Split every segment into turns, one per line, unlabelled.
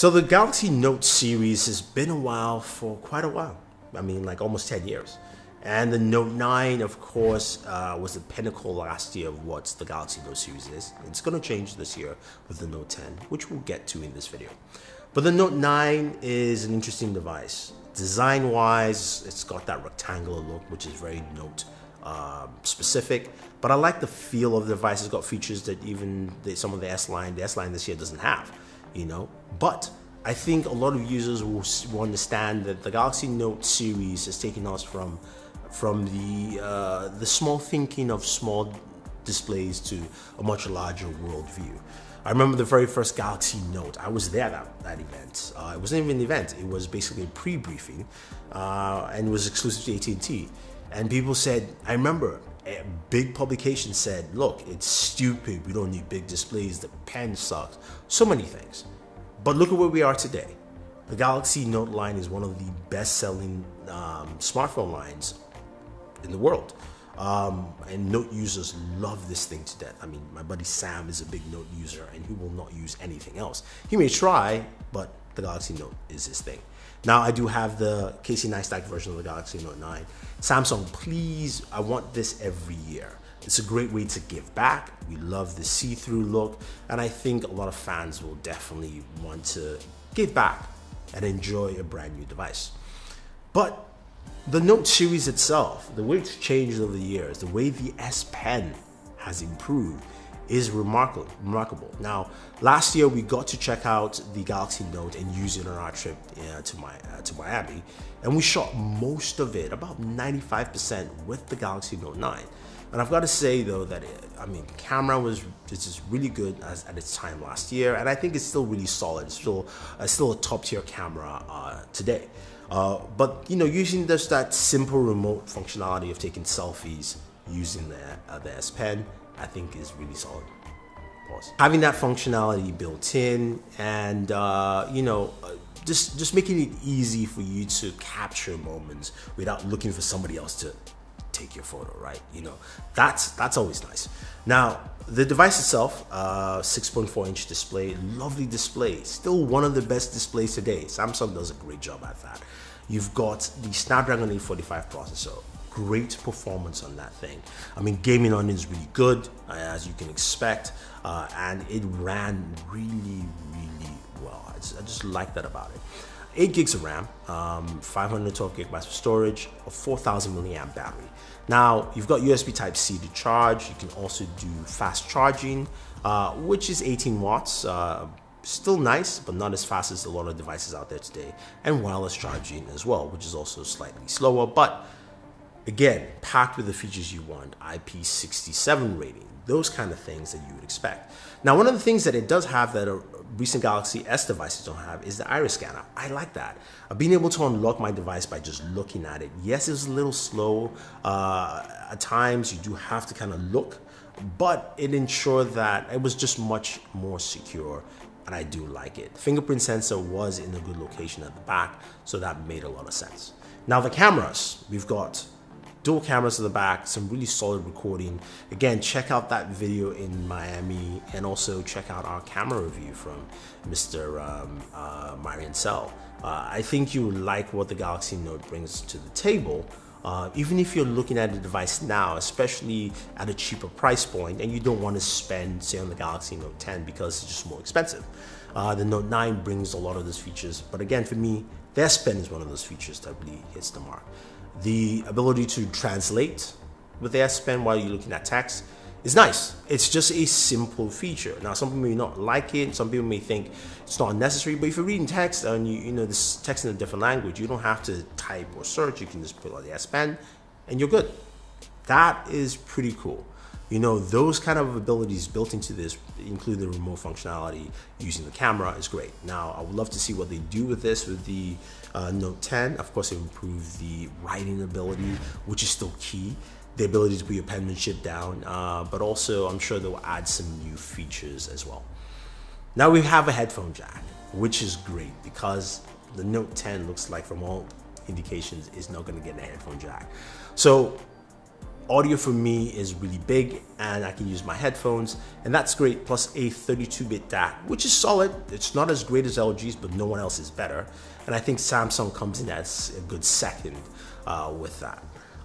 So the Galaxy Note series has been a while for quite a while. I mean, like almost 10 years. And the Note 9, of course, uh, was the pinnacle last year of what the Galaxy Note series is. It's going to change this year with the Note 10, which we'll get to in this video. But the Note 9 is an interesting device. Design wise, it's got that rectangular look, which is very Note um, specific. But I like the feel of the device. It's got features that even the, some of the S line, the S line this year doesn't have, you know. But I think a lot of users will, will understand that the Galaxy Note series has taken us from from the uh, the small thinking of small displays to a much larger worldview. I remember the very first Galaxy Note. I was there at that, event. Uh, it wasn't even an event. It was basically a pre-briefing, uh, and was exclusive to AT&T. And people said, I remember big publication said, look, it's stupid. We don't need big displays. The pen sucks. So many things. But look at where we are today. The Galaxy Note line is one of the best-selling um, smartphone lines in the world. Um, and Note users love this thing to death. I mean, my buddy Sam is a big Note user and he will not use anything else. He may try, but the Galaxy Note is his thing. Now I do have the Casey Neistat version of the Galaxy Note 9. Samsung, please, I want this every year. It's a great way to give back. We love the see-through look, and I think a lot of fans will definitely want to give back and enjoy a brand new device. But the Note series itself, the way it's changed over the years, the way the S Pen has improved is remarkable. Remarkable. Now, last year we got to check out the Galaxy Note and use it on our trip uh, to my uh, to Miami, and we shot most of it, about 95%, with the Galaxy Note 9. And I've got to say though that it, I mean, the camera was just really good as, at its time last year, and I think it's still really solid. It's still uh, still a top tier camera uh, today. Uh, but you know, using just that simple remote functionality of taking selfies using the, uh, the S Pen, I think is really solid. Pause. Having that functionality built in, and uh, you know, uh, just just making it easy for you to capture moments without looking for somebody else to take your photo, right? You know, that's that's always nice. Now, the device itself, uh, 6.4 inch display, lovely display, still one of the best displays today. Samsung does a great job at that. You've got the Snapdragon 845 processor, great performance on that thing. I mean, gaming on it is really good, uh, as you can expect, uh, and it ran really, really well. I just, I just like that about it. 8 gigs of RAM, um, 512 gigabytes of storage, a 4000 milliamp battery. Now, you've got USB Type C to charge. You can also do fast charging, uh, which is 18 watts. Uh, still nice, but not as fast as a lot of devices out there today. And wireless charging as well, which is also slightly slower, but again, packed with the features you want, IP67 rating, those kind of things that you would expect. Now, one of the things that it does have that a recent Galaxy S devices don't have is the iris scanner. I like that. Uh, being able to unlock my device by just looking at it. Yes, it's a little slow. Uh, at times, you do have to kind of look, but it ensured that it was just much more secure and I do like it. Fingerprint sensor was in a good location at the back, so that made a lot of sense. Now the cameras, we've got dual cameras at the back, some really solid recording. Again, check out that video in Miami and also check out our camera review from Mr. Um, uh, Marian Sell. Uh, I think you like what the Galaxy Note brings to the table. Uh, even if you're looking at a device now, especially at a cheaper price point, and you don't want to S Pen, say, on the Galaxy Note 10 because it's just more expensive. Uh, the Note 9 brings a lot of those features, but again, for me, the spend is one of those features that really hits the mark. The ability to translate with the S Pen while you're looking at text is nice. It's just a simple feature. Now, some people may not like it. Some people may think it's not necessary. But if you're reading text and you, you know this text in a different language, you don't have to type or search. You can just put on the S Pen, and you're good. That is pretty cool. You know, those kind of abilities built into this, including the remote functionality using the camera, is great. Now, I would love to see what they do with this with the uh, Note 10. Of course, it improve the writing ability, which is still key the ability to put your penmanship down, uh, but also I'm sure they'll add some new features as well. Now we have a headphone jack, which is great because the Note 10 looks like from all indications is not going to get a headphone jack. So audio for me is really big and I can use my headphones and that's great plus a 32-bit DAC which is solid. It's not as great as LG's but no one else is better. And I think Samsung comes in as a good second uh, with that.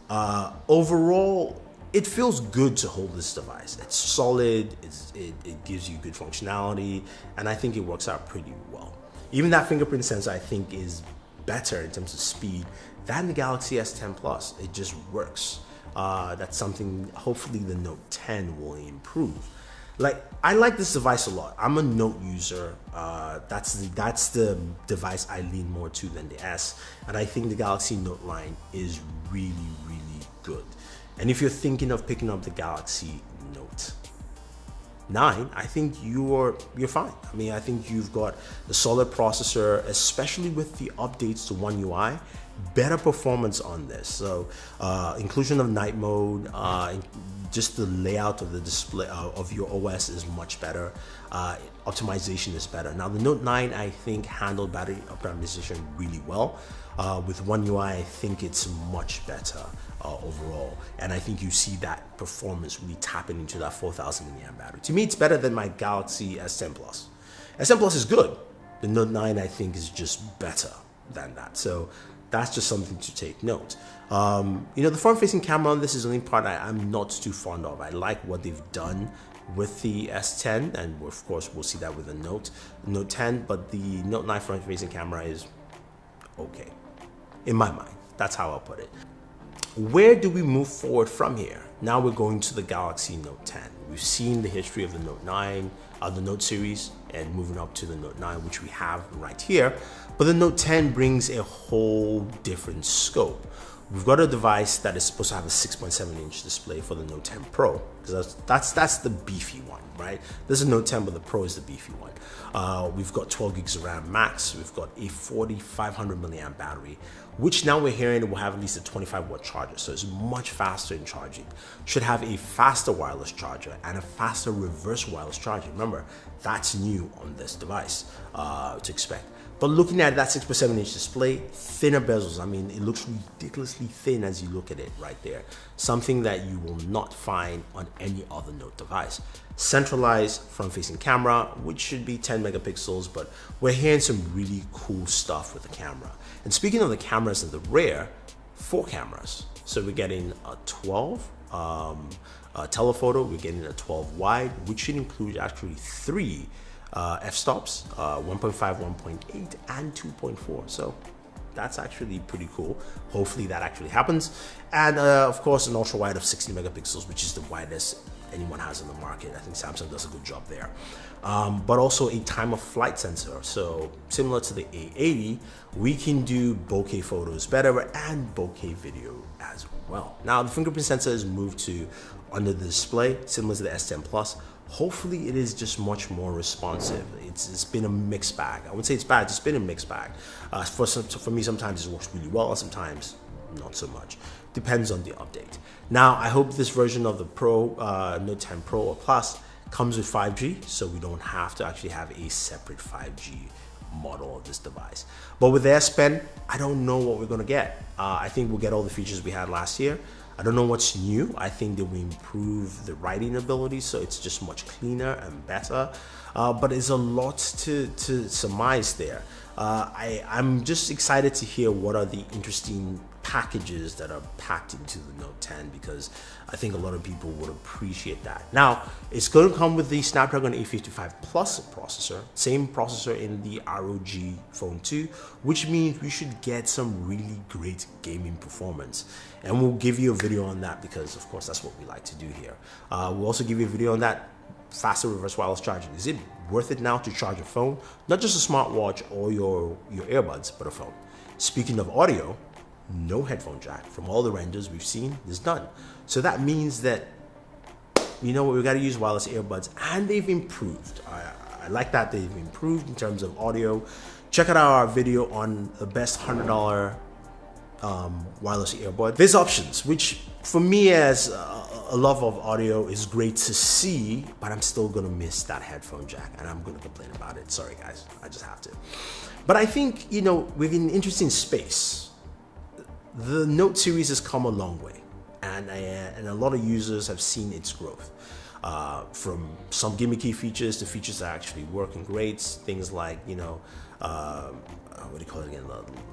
Uh, overall it feels good to hold this device. It's solid it's, it, it gives you good functionality and I think it works out pretty well. Even that fingerprint sensor I think is better in terms of speed than the Galaxy S10 Plus. It just works uh, that's something hopefully the Note 10 will improve. Like I like this device a lot. I'm a Note user. Uh, that's the, that's the device I lean more to than the S, and I think the Galaxy Note line is really really good. And if you're thinking of picking up the Galaxy Note 9, I think you're you're fine. I mean, I think you've got a solid processor, especially with the updates to One UI better performance on this. So uh, inclusion of night mode, uh, just the layout of the display uh, of your OS is much better. Uh, optimization is better. Now the Note 9 I think handled battery optimization really well. Uh, with One UI I think it's much better uh, overall. And I think you see that performance really tapping into that 4000 mAh battery. To me it's better than my Galaxy S10 Plus. S10 Plus is good. The Note 9 I think is just better than that. So that's just something to take note. Um, you know, the front-facing camera on this is the only part I, am not too fond of. I like what they've done with the S10, and of course we'll see that with the Note Note 10. But the Note 9 front-facing camera is okay, in my mind. That's how I'll put it. Where do we move forward from here? Now we're going to the Galaxy Note 10. We've seen the history of the Note 9, uh, the Note series, and moving up to the Note 9, which we have right here. But the Note 10 brings a whole different scope. We've got a device that is supposed to have a 6.7 inch display for the Note 10 Pro because that's, that's, that's the beefy right? This is Note 10, but the Pro is the beefy one. Uh, we've got 12 gigs of RAM max. We've got a 4500 milliamp battery, which now we're hearing will have at least a 25 watt charger, so it's much faster in charging. Should have a faster wireless charger and a faster reverse wireless charger. Remember, that's new on this device uh, to expect. But looking at that 6.7 inch display, thinner bezels. I mean, it looks ridiculously thin as you look at it right there. Something that you will not find on any other Note device. Centralized front-facing camera, which should be 10 megapixels, but we're hearing some really cool stuff with the camera. And speaking of the cameras in the rear, four cameras. So we're getting a 12 um, a telephoto, we're getting a 12 wide, which should include actually three uh, f-stops, uh, 1.5, 1.8, and 2.4. So that's actually pretty cool. Hopefully that actually happens. And uh, of course, an ultra wide of 60 megapixels, which is the widest anyone has in the market. I think Samsung does a good job there. Um, but also a time of flight sensor. So similar to the A80, we can do bokeh photos better and bokeh video as well. Now the fingerprint sensor is moved to under the display, similar to the S10 Plus, hopefully it is just much more responsive. It's, it's been a mixed bag. I would say it's bad, it's been a mixed bag. Uh, for, some, for me, sometimes it works really well, sometimes not so much. Depends on the update. Now, I hope this version of the Pro, uh, Note 10 Pro or Plus comes with 5G, so we don't have to actually have a separate 5G model of this device. But with the S Pen, I don't know what we're gonna get. Uh, I think we'll get all the features we had last year. I don't know what's new. I think that we improve the writing ability, so it's just much cleaner and better. Uh, but there's a lot to, to surmise there. Uh, I, I'm just excited to hear what are the interesting packages that are packed into the Note 10 because I think a lot of people would appreciate that. Now, it's going to come with the Snapdragon 855 Plus processor, same processor in the ROG Phone 2, which means we should get some really great gaming performance. And we'll give you a video on that because, of course, that's what we like to do here. Uh, we'll also give you a video on that faster reverse wireless charging. Is it worth it now to charge a phone? Not just a smartwatch or your, your earbuds, but a phone. Speaking of audio, no headphone jack. From all the renders we've seen, there's none. So that means that, you know what, we've got to use wireless earbuds and they've improved. I, I like that they've improved in terms of audio. Check out our video on the best $100 um, wireless earbud. There's options, which for me as a, a love of audio is great to see, but I'm still gonna miss that headphone jack and I'm gonna complain about it. Sorry guys, I just have to. But I think, you know, we're in an interesting space the Note series has come a long way. and and a lot of users have seen its growth. Uh, from some gimmicky features to features that actually working great, things like you know. Uh, what do you call it again?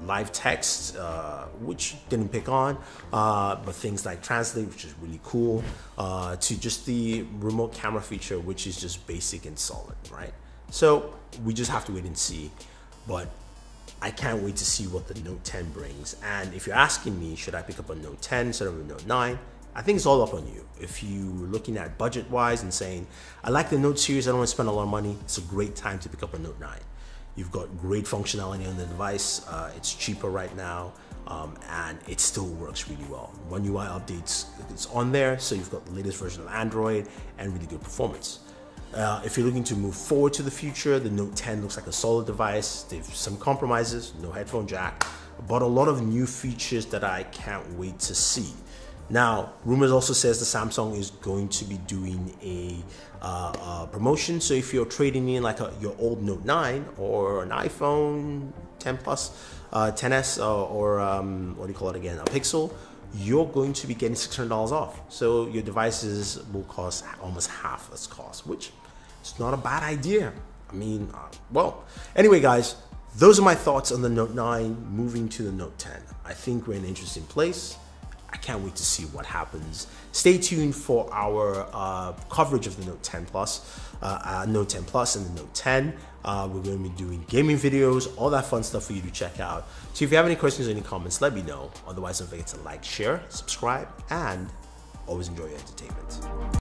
live text, uh, which didn't pick on, uh, but things like translate, which is really cool, uh, to just the remote camera feature, which is just basic and solid, right? So we just have to wait and see. But I can't wait to see what the Note 10 brings. And if you're asking me, should I pick up a Note 10 instead of a Note 9? I think it's all up on you. If you're looking at budget wise and saying, I like the Note series, I don't want to spend a lot of money, it's a great time to pick up a Note 9. You've got great functionality on the device. Uh, it's cheaper right now, um, and it still works really well. One UI updates, it's on there, so you've got the latest version of Android and really good performance. Uh, if you're looking to move forward to the future, the Note 10 looks like a solid device. They've some compromises, no headphone jack, but a lot of new features that I can't wait to see. Now, rumors also says the Samsung is going to be doing a, uh, uh, promotion. So if you're trading in like a, your old Note 9 or an iPhone 10 Plus, uh, 10s, or, uh, or um, what do you call it again, a Pixel, you're going to be getting $600 off. So your devices will cost almost half its cost, which is not a bad idea. I mean, uh, well, anyway, guys, those are my thoughts on the Note 9 moving to the Note 10. I think we're in an interesting place. I can't wait to see what happens. Stay tuned for our uh, coverage of the Note 10 Plus, uh, uh, Note 10 Plus and the Note 10. Uh, we're going to be doing gaming videos, all that fun stuff for you to check out. So if you have any questions or any comments, let me know. Otherwise, don't forget to like, share, subscribe, and always enjoy your entertainment.